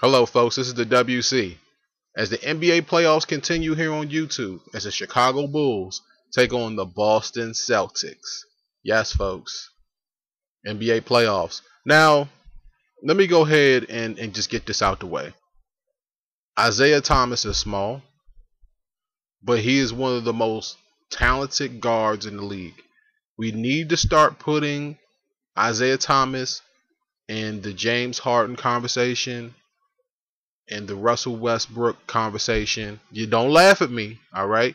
Hello, folks. This is the WC. As the NBA playoffs continue here on YouTube, as the Chicago Bulls take on the Boston Celtics. Yes, folks. NBA playoffs. Now, let me go ahead and, and just get this out the way. Isaiah Thomas is small, but he is one of the most talented guards in the league. We need to start putting Isaiah Thomas in the James Harden conversation in the Russell Westbrook conversation. You don't laugh at me, all right?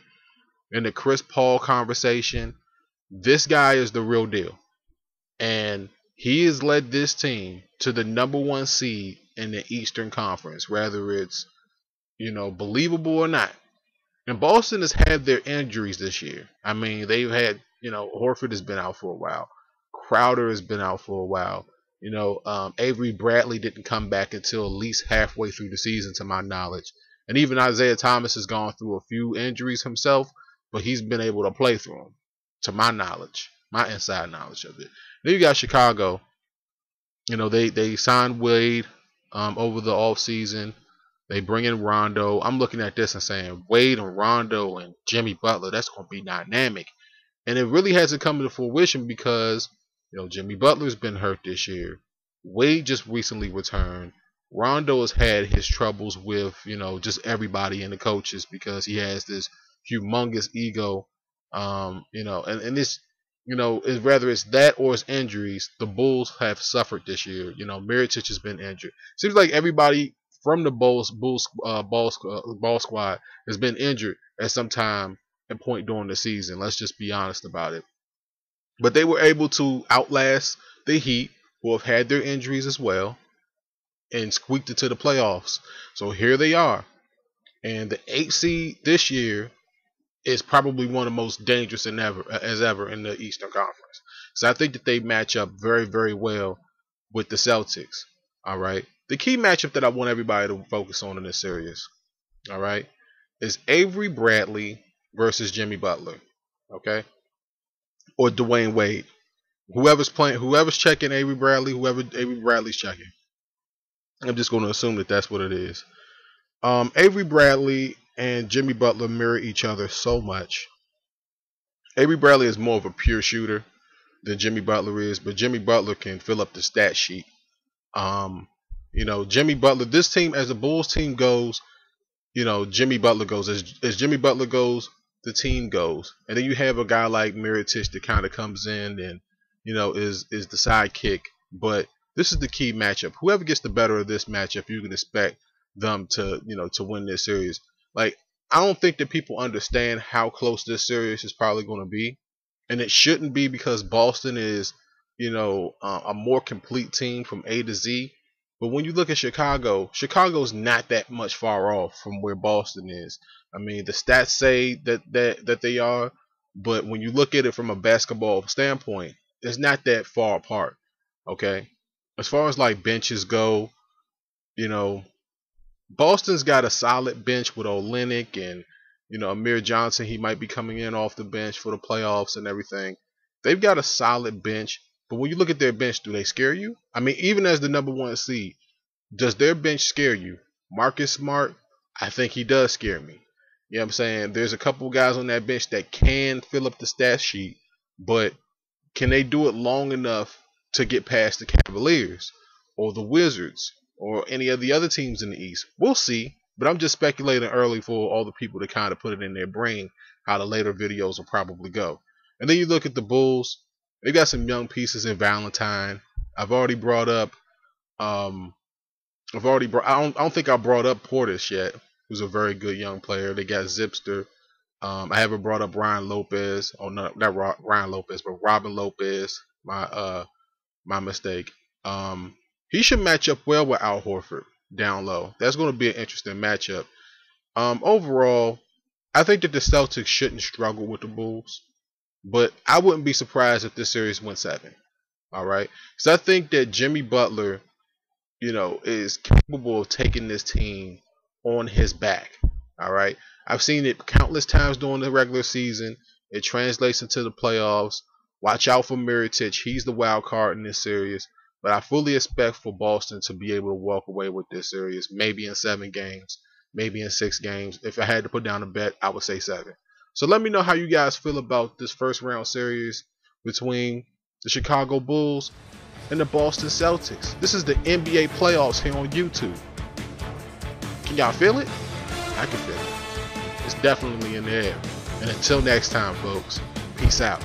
In the Chris Paul conversation, this guy is the real deal. And he has led this team to the number one seed in the Eastern Conference, whether it's, you know, believable or not. And Boston has had their injuries this year. I mean, they've had, you know, Horford has been out for a while. Crowder has been out for a while. You know, um, Avery Bradley didn't come back until at least halfway through the season, to my knowledge. And even Isaiah Thomas has gone through a few injuries himself, but he's been able to play through them, to my knowledge, my inside knowledge of it. Then you got Chicago. You know, they they signed Wade um, over the off season. They bring in Rondo. I'm looking at this and saying Wade and Rondo and Jimmy Butler. That's going to be dynamic, and it really hasn't come to fruition because you know, Jimmy Butler's been hurt this year. Wade just recently returned. Rondo has had his troubles with, you know, just everybody and the coaches because he has this humongous ego. Um, you know, and, and this, you know, is whether it's that or it's injuries, the Bulls have suffered this year. You know, Mirotic has been injured. Seems like everybody from the Bulls, Bulls, uh, ball, uh, ball squad has been injured at some time and point during the season. Let's just be honest about it. But they were able to outlast the Heat, who have had their injuries as well, and squeaked it to the playoffs. So here they are. And the eight seed this year is probably one of the most dangerous in ever as ever in the Eastern Conference. So I think that they match up very, very well with the Celtics. All right. The key matchup that I want everybody to focus on in this series, all right, is Avery Bradley versus Jimmy Butler. Okay or Dwyane Wade. Whoever's playing, whoever's checking Avery Bradley, whoever Avery Bradley's checking. I'm just going to assume that that's what it is. Um, Avery Bradley and Jimmy Butler mirror each other so much. Avery Bradley is more of a pure shooter than Jimmy Butler is, but Jimmy Butler can fill up the stat sheet. Um, you know, Jimmy Butler, this team, as the Bulls team goes, you know, Jimmy Butler goes. As, as Jimmy Butler goes, the team goes. And then you have a guy like Mirotic that kind of comes in and you know is is the sidekick. But this is the key matchup. Whoever gets the better of this matchup, you can expect them to you know to win this series. Like I don't think that people understand how close this series is probably going to be, and it shouldn't be because Boston is you know uh, a more complete team from A to Z. But when you look at Chicago, Chicago's not that much far off from where Boston is. I mean, the stats say that that that they are, but when you look at it from a basketball standpoint, it's not that far apart. Okay, as far as like benches go, you know, Boston's got a solid bench with Olynyk and you know Amir Johnson. He might be coming in off the bench for the playoffs and everything. They've got a solid bench, but when you look at their bench, do they scare you? I mean, even as the number one seed, does their bench scare you? Marcus Smart, I think he does scare me. You know what I'm saying? There's a couple guys on that bench that can fill up the stat sheet, but can they do it long enough to get past the Cavaliers or the Wizards or any of the other teams in the East? We'll see. But I'm just speculating early for all the people to kind of put it in their brain how the later videos will probably go. And then you look at the Bulls. They got some young pieces in Valentine. I've already brought up. Um, I've already brought. I don't. I don't think I brought up Portis yet who's a very good young player. They got Zipser. Um, I haven't brought up Ryan Lopez. Oh, no, not Ryan Lopez, but Robin Lopez. My uh, my mistake. Um, he should match up well with Al Horford down low. That's going to be an interesting matchup. Um, overall, I think that the Celtics shouldn't struggle with the Bulls, but I wouldn't be surprised if this series went seven. All right, so I think that Jimmy Butler, you know, is capable of taking this team on his back. All right. I've seen it countless times during the regular season. It translates into the playoffs. Watch out for Mirotic. He's the wild card in this series. But I fully expect for Boston to be able to walk away with this series, maybe in seven games, maybe in six games. If I had to put down a bet, I would say seven. So let me know how you guys feel about this first round series between the Chicago Bulls and the Boston Celtics. This is the NBA playoffs here on YouTube. Can y'all feel it? I can feel it. It's definitely in the air. And until next time, folks, peace out.